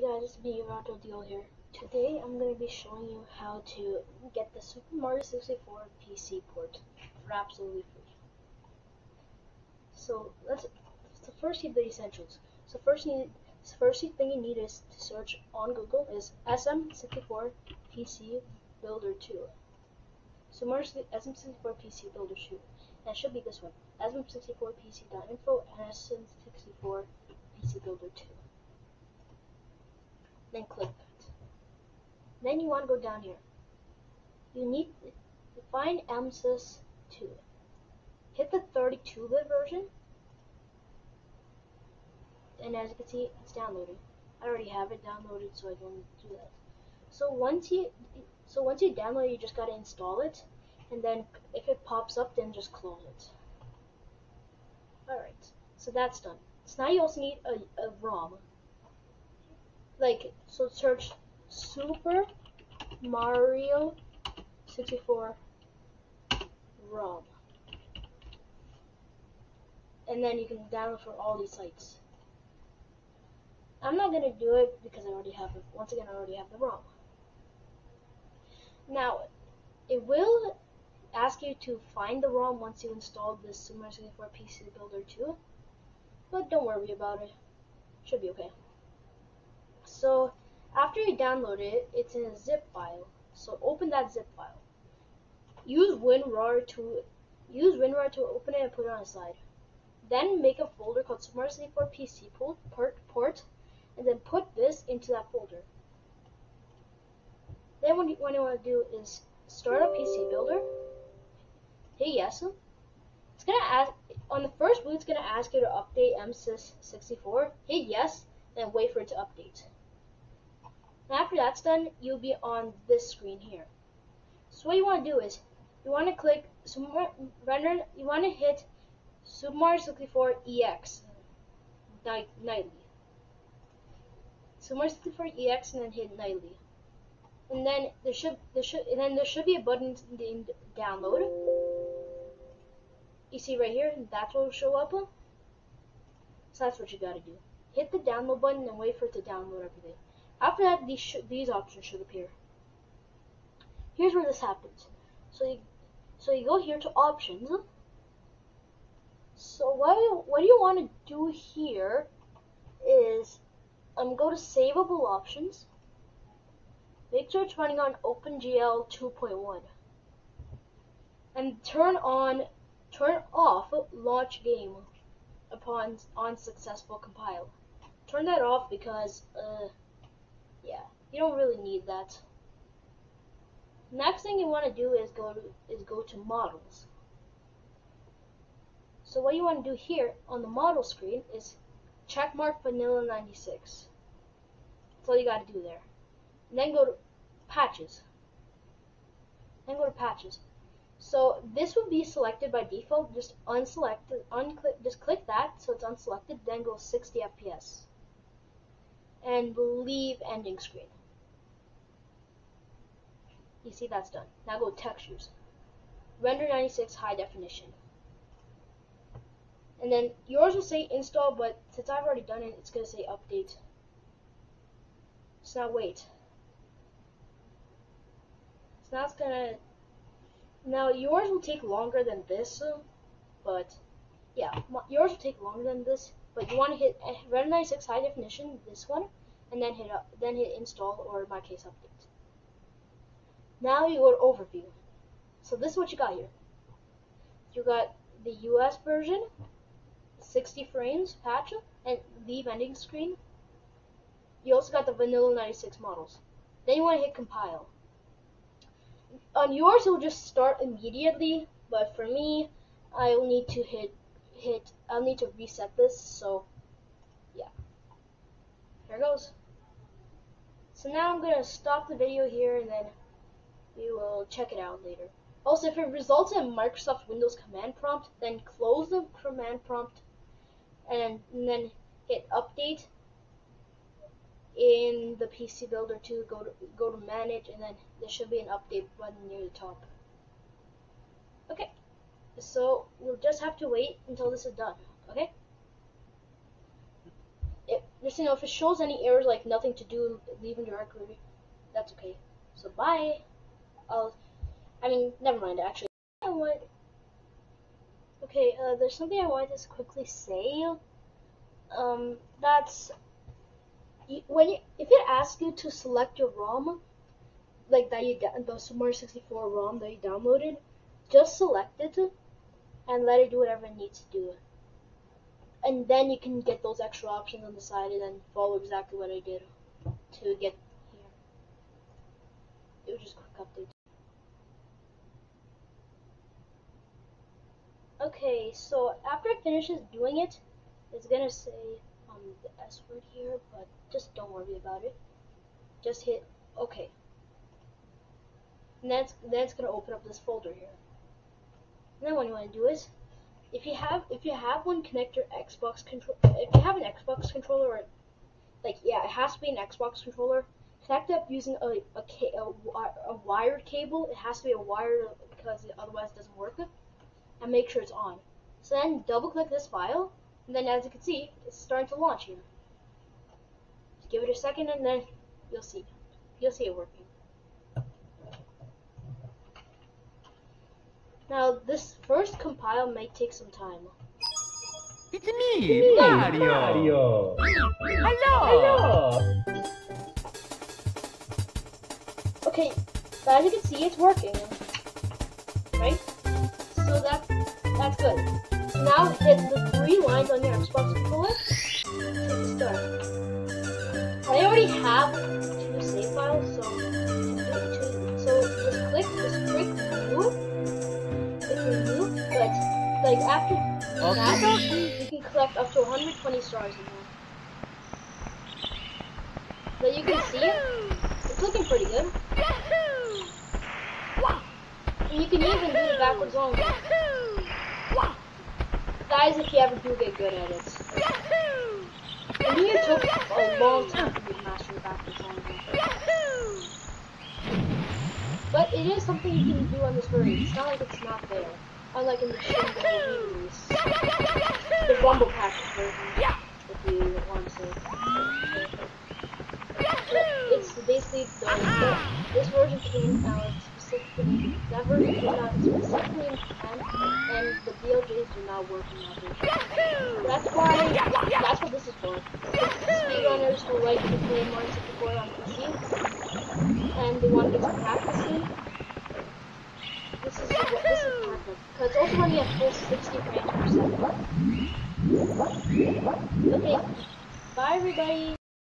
Guys, it's me, Rato Deal here. Today I'm going to be showing you how to get the Super Mario 64 PC port for absolutely free. So let's so first need the essentials. So first need first thing you need is to search on Google is SM64 PC Builder 2. So Mario SM64 PC Builder 2. And it should be this one. SM64PC.info and SM64 PC Builder 2 then click that. Then you want to go down here. You need to find MSys 2. Hit the 32-bit version, and as you can see, it's downloading. I already have it downloaded, so I don't need to do that. So once you so once you download you just gotta install it, and then if it pops up, then just close it. Alright, so that's done. So now you also need a, a ROM like so search Super Mario 64 ROM. And then you can download from all these sites. I'm not gonna do it because I already have it. Once again, I already have the ROM. Now, it will ask you to find the ROM once you install this Super Mario 64 PC Builder 2, but don't worry about it. Should be okay. So after you download it, it's in a zip file. So open that zip file. Use WinRAR to use WinRAR to open it and put it on a side. Then make a folder called Super Mario 64 PC port, port, and then put this into that folder. Then what you, what you want to do is start a PC builder. Hit yes. It's gonna ask on the first boot. It's gonna ask you to update MSys64. Hit yes, then wait for it to update. After that's done, you'll be on this screen here. So what you want to do is, you want to click render, you want to hit Super Mario 64 EX nightly. Super Mario 64 EX and then hit nightly. And then there should there should and then there should be a button in download. You see right here, that's what will show up. So that's what you gotta do. Hit the download button and wait for it to download everything. After that, these, these options should appear. Here's where this happens. So you, so you go here to options. So what you, what you want to do here is um, go to savable options. Make sure it's running on OpenGL 2.1. And turn on, turn off launch game upon on successful compile. Turn that off because uh, yeah, you don't really need that. Next thing you want to do is go to is go to models. So what you want to do here on the model screen is checkmark vanilla 96. That's all you got to do there. And then go to patches. Then go to patches. So this would be selected by default. Just unselect, unclick, just click that so it's unselected. Then go 60 FPS and leave ending screen. You see that's done. Now go textures. Render 96 high definition. And then yours will say install, but since I've already done it, it's going to say update. So now wait. So now it's going to... Now yours will take longer than this, but yeah, yours will take longer than this, but you want to hit eh, Render 96 high definition, this one, and then hit up, then hit install or in my case update. Now you go to overview. So this is what you got here. You got the US version, 60 frames patch, and the ending screen. You also got the vanilla 96 models. Then you want to hit compile. On yours, it will just start immediately, but for me, I'll need to hit hit. I'll need to reset this. So, yeah. Here goes. So now I'm to stop the video here and then we will check it out later. Also, if it results in Microsoft Windows command prompt, then close the command prompt and, and then hit update in the PC Builder to go to go to manage and then there should be an update button near the top. So we'll just have to wait until this is done. Okay. Just you know, if it shows any errors like nothing to do, leaving directory, that's okay. So bye. I'll. I mean, never mind. Actually, I want. Okay, uh, there's something I wanted to quickly say. Um, that's when you, if it asks you to select your ROM, like that you the Mario 64 ROM that you downloaded, just select it and let it do whatever it needs to do. And then you can get those extra options on the side and then follow exactly what I did to get here. It was just quick update. Okay, so after it finishes doing it, it's gonna say um, the S word here, but just don't worry about it. Just hit OK. And that's then it's gonna open up this folder here. Then what you want to do is, if you have if you have one, connect your Xbox control. If you have an Xbox controller, or, like yeah, it has to be an Xbox controller. Connect up using a a, a, a wired cable. It has to be a wired because it otherwise it doesn't work. And make sure it's on. So then double click this file, and then as you can see, it's starting to launch here. Give it a second, and then you'll see. You'll see it working. Now, this first compile may take some time. It's me, Mario. Mario. Hello. Hello. Okay, as you can see, it's working. Right? So that that's good. Now hit the three lines on your Xbox controller to start. I already have that, you can collect up to 120 stars in here. So you can see it. It's looking pretty good. And you can even do the backwards long Guys, if you ever do get good at it. And it took a long time me to master the backwards long But it is something you can do on this version. It's not like it's not there. Unlike in the Shindou release. The Rumble Pak version, if you want to. Say. But it's basically the, this version came out specifically, that version came out specifically in Japan, and the BLJs do not work in that version. That's why, that's what this is for. Speedrunners who like to play Mario 64 on PC, and they want to get some practice in, this is what this. Because also at full 60 frames per second. Okay. Bye everybody.